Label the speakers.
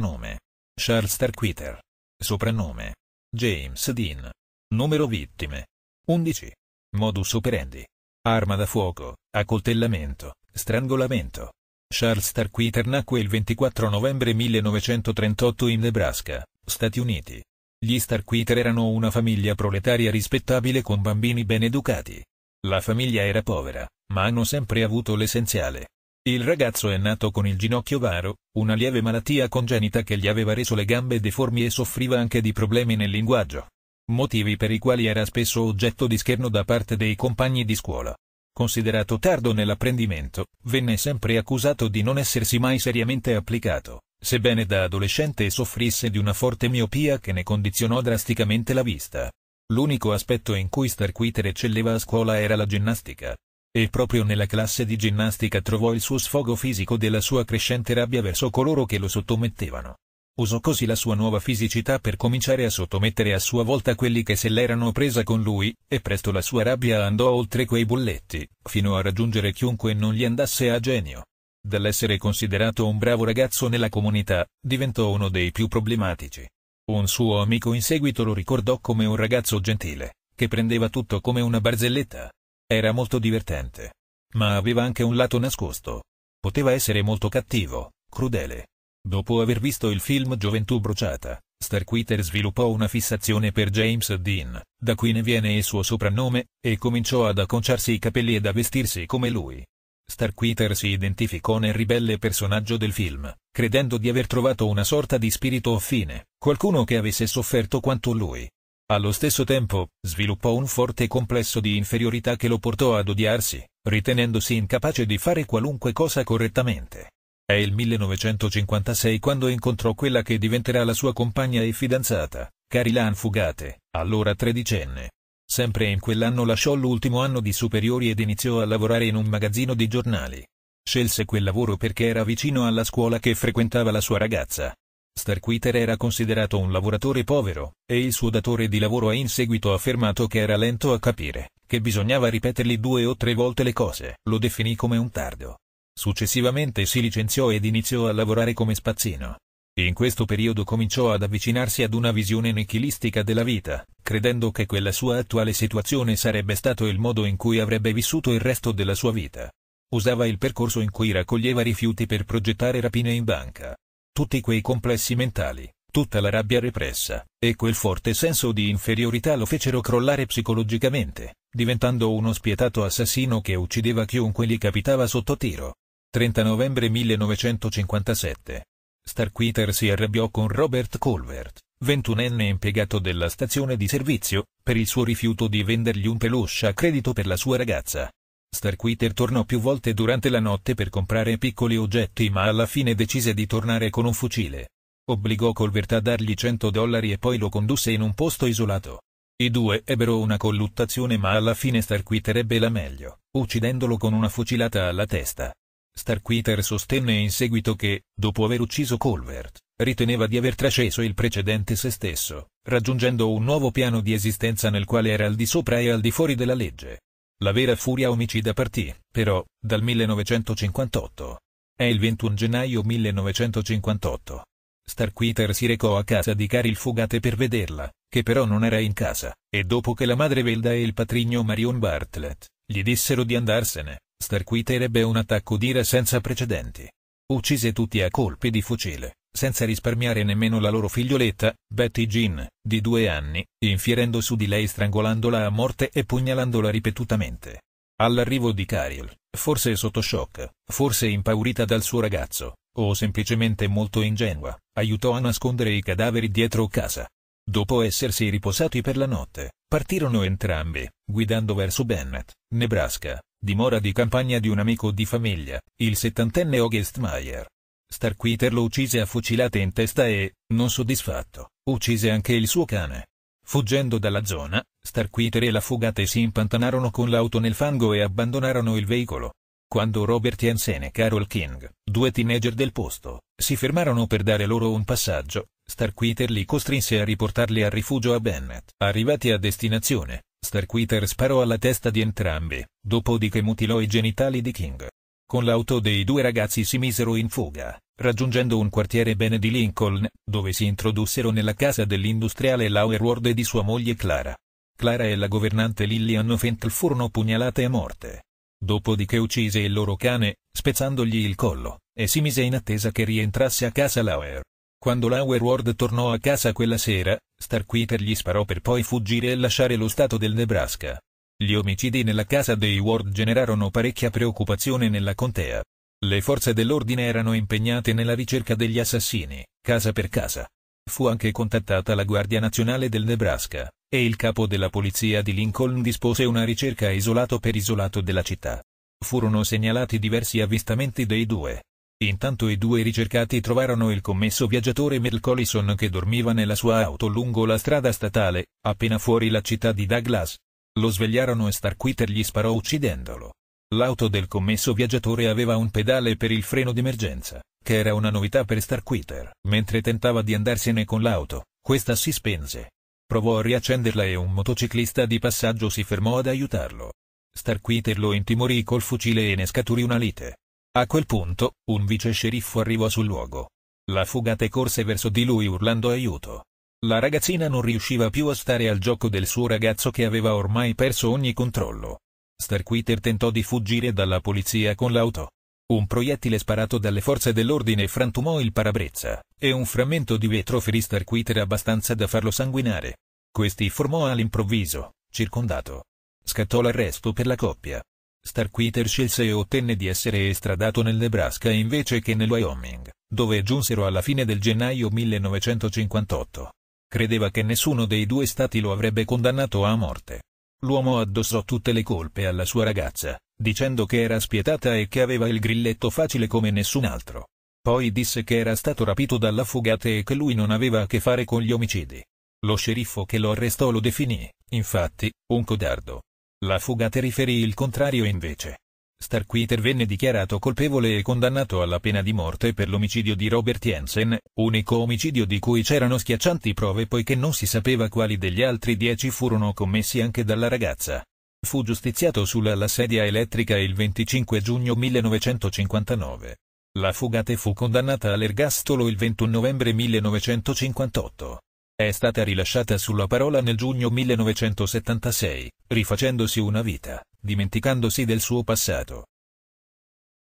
Speaker 1: Nome. Charles Starkweather. Soprannome. James Dean. Numero vittime. 11. Modus operandi. Arma da fuoco, accoltellamento, strangolamento. Charles Starkweather nacque il 24 novembre 1938 in Nebraska, Stati Uniti. Gli Starkweather erano una famiglia proletaria rispettabile con bambini ben educati. La famiglia era povera, ma hanno sempre avuto l'essenziale. Il ragazzo è nato con il ginocchio varo, una lieve malattia congenita che gli aveva reso le gambe deformi e soffriva anche di problemi nel linguaggio. Motivi per i quali era spesso oggetto di scherno da parte dei compagni di scuola. Considerato tardo nell'apprendimento, venne sempre accusato di non essersi mai seriamente applicato, sebbene da adolescente soffrisse di una forte miopia che ne condizionò drasticamente la vista. L'unico aspetto in cui Starkweather eccelleva a scuola era la ginnastica. E proprio nella classe di ginnastica trovò il suo sfogo fisico della sua crescente rabbia verso coloro che lo sottomettevano. Usò così la sua nuova fisicità per cominciare a sottomettere a sua volta quelli che se l'erano presa con lui, e presto la sua rabbia andò oltre quei bulletti, fino a raggiungere chiunque non gli andasse a genio. Dall'essere considerato un bravo ragazzo nella comunità, diventò uno dei più problematici. Un suo amico in seguito lo ricordò come un ragazzo gentile, che prendeva tutto come una barzelletta. Era molto divertente. Ma aveva anche un lato nascosto. Poteva essere molto cattivo, crudele, Dopo aver visto il film Gioventù bruciata, Starkweather sviluppò una fissazione per James Dean, da cui ne viene il suo soprannome, e cominciò ad acconciarsi i capelli ed a vestirsi come lui. Starkweather si identificò nel ribelle personaggio del film, credendo di aver trovato una sorta di spirito affine, qualcuno che avesse sofferto quanto lui. Allo stesso tempo, sviluppò un forte complesso di inferiorità che lo portò ad odiarsi, ritenendosi incapace di fare qualunque cosa correttamente. È il 1956 quando incontrò quella che diventerà la sua compagna e fidanzata, Carilan Fugate, allora tredicenne. Sempre in quell'anno lasciò l'ultimo anno di superiori ed iniziò a lavorare in un magazzino di giornali. Scelse quel lavoro perché era vicino alla scuola che frequentava la sua ragazza. Starkweather era considerato un lavoratore povero, e il suo datore di lavoro ha in seguito affermato che era lento a capire, che bisognava ripetergli due o tre volte le cose. Lo definì come un tardo. Successivamente si licenziò ed iniziò a lavorare come spazzino. In questo periodo cominciò ad avvicinarsi ad una visione nichilistica della vita, credendo che quella sua attuale situazione sarebbe stato il modo in cui avrebbe vissuto il resto della sua vita. Usava il percorso in cui raccoglieva rifiuti per progettare rapine in banca. Tutti quei complessi mentali, tutta la rabbia repressa, e quel forte senso di inferiorità lo fecero crollare psicologicamente, diventando uno spietato assassino che uccideva chiunque gli capitava sotto tiro. 30 novembre 1957. Starkweather si arrabbiò con Robert Colbert, ventunenne impiegato della stazione di servizio, per il suo rifiuto di vendergli un peluche a credito per la sua ragazza. Starkweather tornò più volte durante la notte per comprare piccoli oggetti ma alla fine decise di tornare con un fucile. Obbligò Colbert a dargli 100 dollari e poi lo condusse in un posto isolato. I due ebbero una colluttazione ma alla fine Starkweather ebbe la meglio, uccidendolo con una fucilata alla testa. Starkweather sostenne in seguito che, dopo aver ucciso Colbert, riteneva di aver trasceso il precedente se stesso, raggiungendo un nuovo piano di esistenza nel quale era al di sopra e al di fuori della legge. La vera furia omicida partì, però, dal 1958. È il 21 gennaio 1958. Starkweather si recò a casa di Caril Fugate per vederla, che però non era in casa, e dopo che la madre Velda e il patrigno Marion Bartlett gli dissero di andarsene, Starkweather ebbe un attacco d'ira senza precedenti. Uccise tutti a colpi di fucile, senza risparmiare nemmeno la loro figlioletta, Betty Jean, di due anni, infierendo su di lei strangolandola a morte e pugnalandola ripetutamente. All'arrivo di Caril, forse sotto shock, forse impaurita dal suo ragazzo, o semplicemente molto ingenua, aiutò a nascondere i cadaveri dietro casa. Dopo essersi riposati per la notte, partirono entrambi, guidando verso Bennett, Nebraska, dimora di campagna di un amico di famiglia, il settantenne August Meyer. Starkweather lo uccise a fucilate in testa e, non soddisfatto, uccise anche il suo cane. Fuggendo dalla zona, Starkweather e la fugate si impantanarono con l'auto nel fango e abbandonarono il veicolo. Quando Robert Jensen e Carol King, due teenager del posto, si fermarono per dare loro un passaggio, Starkweather li costrinse a riportarli al rifugio a Bennett. Arrivati a destinazione, Starkweather sparò alla testa di entrambi, dopodiché mutilò i genitali di King. Con l'auto dei due ragazzi si misero in fuga, raggiungendo un quartiere bene di Lincoln, dove si introdussero nella casa dell'industriale Lauer Ward e di sua moglie Clara. Clara e la governante Lillian Fenkel furono pugnalate a morte. Dopodiché uccise il loro cane, spezzandogli il collo, e si mise in attesa che rientrasse a casa Lauer. Quando Lauer Ward tornò a casa quella sera, Starkweather gli sparò per poi fuggire e lasciare lo stato del Nebraska. Gli omicidi nella casa dei Ward generarono parecchia preoccupazione nella contea. Le forze dell'ordine erano impegnate nella ricerca degli assassini, casa per casa. Fu anche contattata la Guardia Nazionale del Nebraska, e il capo della polizia di Lincoln dispose una ricerca isolato per isolato della città. Furono segnalati diversi avvistamenti dei due. Intanto i due ricercati trovarono il commesso viaggiatore Mel Collison che dormiva nella sua auto lungo la strada statale, appena fuori la città di Douglas. Lo svegliarono e Starkweather gli sparò uccidendolo. L'auto del commesso viaggiatore aveva un pedale per il freno d'emergenza, che era una novità per Starkweather. Mentre tentava di andarsene con l'auto, questa si spense. Provò a riaccenderla e un motociclista di passaggio si fermò ad aiutarlo. Starkweather lo intimorì col fucile e ne scaturì una lite. A quel punto, un vice sceriffo arrivò sul luogo. La fugate corse verso di lui urlando aiuto. La ragazzina non riusciva più a stare al gioco del suo ragazzo che aveva ormai perso ogni controllo. Starkweather tentò di fuggire dalla polizia con l'auto. Un proiettile sparato dalle forze dell'ordine frantumò il parabrezza, e un frammento di vetro ferì Starkweather abbastanza da farlo sanguinare. Questi formò all'improvviso, circondato. Scattò l'arresto per la coppia. Starkweather scelse e ottenne di essere estradato nel Nebraska invece che nel Wyoming, dove giunsero alla fine del gennaio 1958. Credeva che nessuno dei due stati lo avrebbe condannato a morte. L'uomo addossò tutte le colpe alla sua ragazza, dicendo che era spietata e che aveva il grilletto facile come nessun altro. Poi disse che era stato rapito dalla fugate e che lui non aveva a che fare con gli omicidi. Lo sceriffo che lo arrestò lo definì, infatti, un codardo. La fugate riferì il contrario invece. Starkweather venne dichiarato colpevole e condannato alla pena di morte per l'omicidio di Robert Jensen, unico omicidio di cui c'erano schiaccianti prove poiché non si sapeva quali degli altri dieci furono commessi anche dalla ragazza. Fu giustiziato sulla sedia elettrica il 25 giugno 1959. La fugate fu condannata all'ergastolo il 21 novembre 1958. È stata rilasciata sulla parola nel giugno 1976, rifacendosi una vita, dimenticandosi del suo passato.